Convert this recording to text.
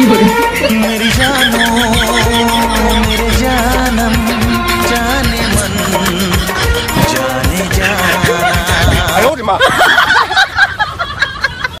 मेरी जानो मेरे जानम जाने मन जाने जाना।